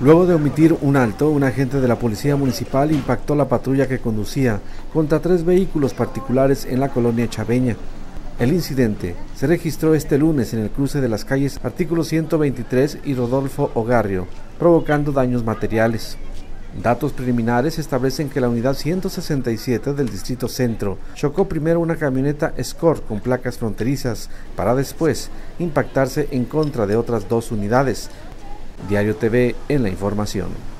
Luego de omitir un alto, un agente de la Policía Municipal impactó la patrulla que conducía contra tres vehículos particulares en la colonia Chaveña. El incidente se registró este lunes en el cruce de las calles Artículo 123 y Rodolfo Ogarrio, provocando daños materiales. Datos preliminares establecen que la unidad 167 del Distrito Centro chocó primero una camioneta Escort con placas fronterizas para después impactarse en contra de otras dos unidades. Diario TV en la información.